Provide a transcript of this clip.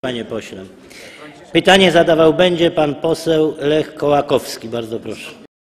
Panie pośle. Pytanie zadawał będzie pan poseł Lech Kołakowski. Bardzo proszę.